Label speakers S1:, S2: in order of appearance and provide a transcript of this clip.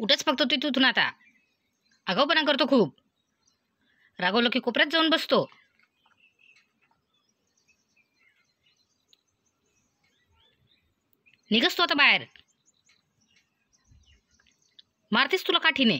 S1: उठच फक्त तू तिथून आता. आगाऊपणा करतो खूप. रागवलं की कोपऱ्यात जाऊन बसतो. निघसतो आता बाहेर. मारतेस तुला काठीने.